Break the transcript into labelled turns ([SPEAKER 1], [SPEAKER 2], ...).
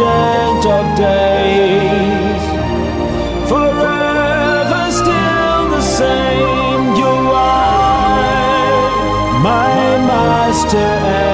[SPEAKER 1] ancient of days. Forever still the same, you are my master.